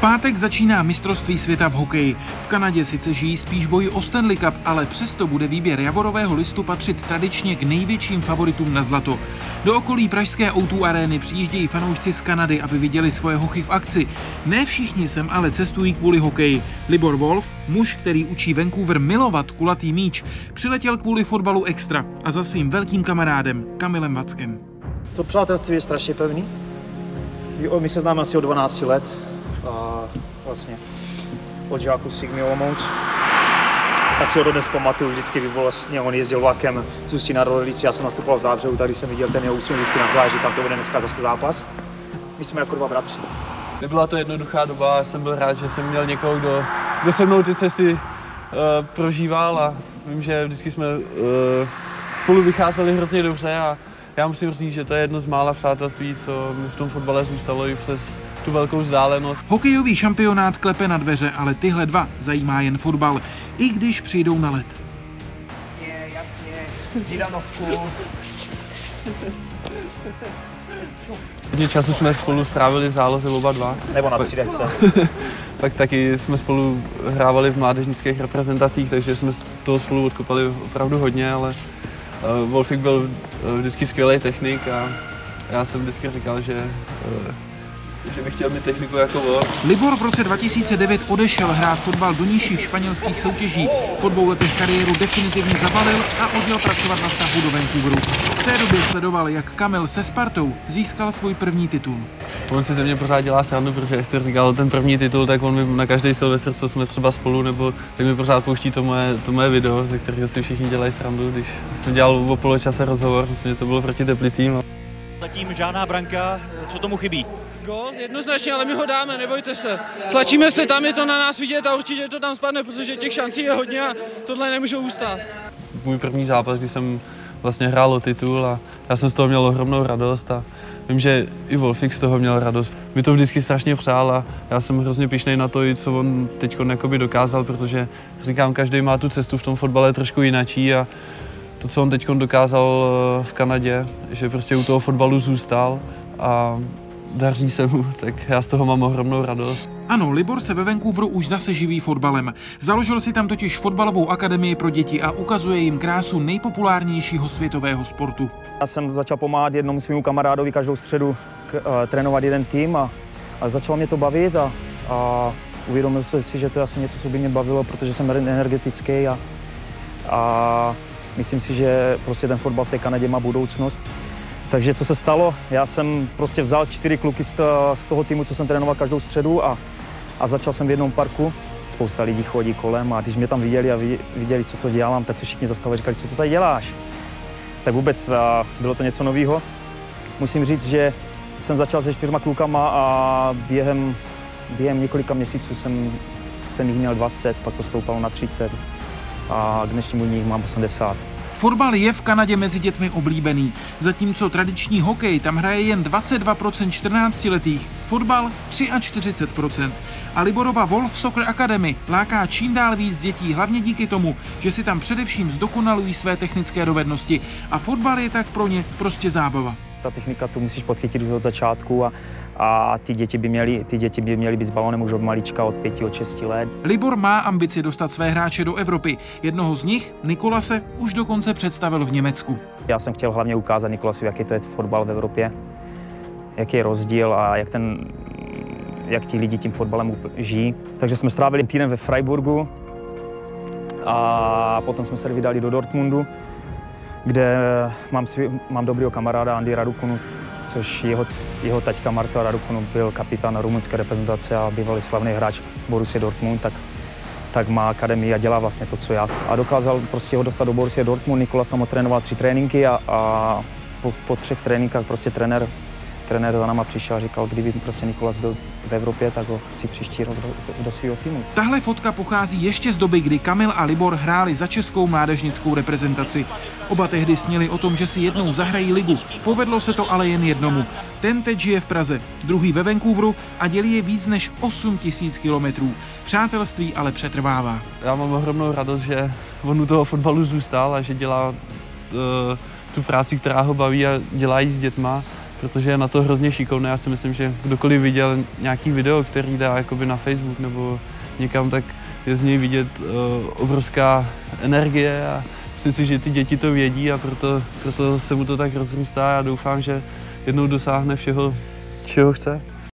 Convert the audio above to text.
pátek začíná mistrovství světa v hokeji. V Kanadě sice žijí spíš boji o Stanley Cup, ale přesto bude výběr javorového listu patřit tradičně k největším favoritům na zlato. Do okolí pražské O2 arény přijíždějí fanoušci z Kanady, aby viděli svoje hochy v akci. Ne všichni sem ale cestují kvůli hokeji. Libor Wolf, muž, který učí Vancouver milovat kulatý míč, přiletěl kvůli fotbalu extra a za svým velkým kamarádem Kamilem Vackem. To přátelství je strašně pevný. My se známe asi od 12 let a vlastně od žáku Sigmy Olomouc. Asi ho dodnes pamatuju, vždycky vlastně on jezdil vlakem z Ústí na Rolilici, já jsem nastupoval v Zábřehu, tady jsem viděl ten jeho úsměv vždycky na tváři, říkám, to bude dneska zase zápas. My jsme jako dva bratři. Nebyla to jednoduchá doba, já jsem byl rád, že jsem měl někoho, kdo, kdo se mnou ty cesty uh, prožíval a vím, že vždycky jsme uh, spolu vycházeli hrozně dobře a já musím říct, že to je jedno z mála přátelství, co mi v tom fotbale zůstalo i přes tu velkou vzdálenost. Hokejový šampionát klepe na dveře, ale tyhle dva zajímá jen fotbal, i když přijdou na let. Je, jasně. Hodně času jsme spolu strávili v záloze oba dva. Nebo na střídačce. Pak taky jsme spolu hrávali v mládežnických reprezentacích, takže jsme toho spolu odkopali opravdu hodně, ale uh, Wolfik byl uh, vždycky skvělý technik a já jsem vždycky říkal, že uh, že bych chtěl mít techniku jako on. Libor v roce 2009 odešel hrát fotbal do nižších španělských soutěží. Po dvou letech kariéru definitivně zabalil a odjel pracovat na stavbu do Vancouveru. V té době sledoval, jak Kamil se Spartou získal svůj první titul. On si ze mě pořád dělá srandu, protože jak jste říkal ten první titul, tak on mi na každý Silvestr, co jsme třeba spolu, nebo tak mi pořád pouští to moje, to moje video, ze kterého si všichni dělají srandu, když jsem dělal o poločase rozhovor, myslím, že to bylo proti Teplicím. Zatím žádná branka, co tomu chybí? Gol, jednoznačně, ale my ho dáme, nebojte se. Tlačíme se, tam je to na nás vidět a určitě to tam spadne, protože těch šancí je hodně a tohle nemůžou ustát. Můj první zápas, kdy jsem vlastně hrál o titul a já jsem z toho měl ohromnou radost a vím, že i Wolfik z toho měl radost. Mi to vždycky strašně přál a já jsem hrozně pišnej na to, co on teď dokázal, protože říkám, každý má tu cestu v tom fotbale trošku jinačí a to, co on teď dokázal eh, v Kanadě, že prostě u toho fotbalu zůstal a daří se mu, tak já z toho mám ohromnou radost. Ano, Libor se ve Vancouveru už zase živí fotbalem. Založil si tam totiž fotbalovou akademii pro děti a ukazuje jim krásu nejpopulárnějšího světového sportu. Já jsem začal pomáhat jednomu svému kamarádovi každou středu k, uh, trénovat jeden tým a, a začalo mě to bavit a, a uvědomil jsem si, že to je asi něco, co by mě bavilo, protože jsem energetický a, a myslím si, že prostě ten fotbal v té Kanadě má budoucnost. Takže co se stalo? Já jsem prostě vzal čtyři kluky z toho týmu, co jsem trénoval každou středu a, a začal jsem v jednom parku. Spousta lidí chodí kolem a když mě tam viděli a viděli, co to dělám, tak se všichni zastavili a říkali, co to tady děláš? Tak vůbec bylo to něco nového. Musím říct, že jsem začal se čtyřma klukama a během, během několika měsíců jsem, jsem jich měl 20, pak to stoupalo na 30 a k dnešnímu dní mám 80. Fotbal je v Kanadě mezi dětmi oblíbený, zatímco tradiční hokej tam hraje jen 22% 14-letých, fotbal 43%. A Liborova Wolf Soccer Academy láká čím dál víc dětí, hlavně díky tomu, že si tam především zdokonalují své technické dovednosti a fotbal je tak pro ně prostě zábava. Ta technika tu musíš podchytit už od začátku a, a ty děti, by měly, ty děti by měly být s balonem už od malička, od pěti, od šesti let. Libor má ambici dostat své hráče do Evropy. Jednoho z nich, Nikolase, už dokonce představil v Německu. Já jsem chtěl hlavně ukázat Nikolasu, jaký to je fotbal v Evropě, jaký je rozdíl a jak, ten, jak ti lidi tím fotbalem žijí. Takže jsme strávili týden ve Freiburgu a potom jsme se vydali do Dortmundu, kde mám, svý, mám dobrého kamaráda Andy Radukunu, což jeho, jeho taťka Marcel Radukunu byl kapitán rumunské reprezentace a bývalý slavný hráč Borussia Dortmund, tak, tak má akademii a dělá vlastně to, co já. A dokázal prostě ho dostat do Borussia Dortmund, Nikola tam trénoval tři tréninky a, a po, po třech tréninkách prostě trenér trenér za náma přišel a říkal, kdyby prostě Nikolas byl v Evropě, tak ho chci příští rok do, do svého týmu. Tahle fotka pochází ještě z doby, kdy Kamil a Libor hráli za českou mládežnickou reprezentaci. Oba tehdy sněli o tom, že si jednou zahrají ligu. Povedlo se to ale jen jednomu. Ten teď žije v Praze, druhý ve Vancouveru a dělí je víc než 8 tisíc kilometrů. Přátelství ale přetrvává. Já mám ohromnou radost, že on u toho fotbalu zůstal a že dělá uh, tu práci, která ho baví a dělá ji s dětma protože je na to hrozně šikovný. Já si myslím, že kdokoliv viděl nějaký video, který dá jakoby na Facebook nebo někam, tak je z něj vidět uh, obrovská energie a myslím si, že ty děti to vědí a proto, proto se mu to tak rozrůstá a doufám, že jednou dosáhne všeho, čeho chce.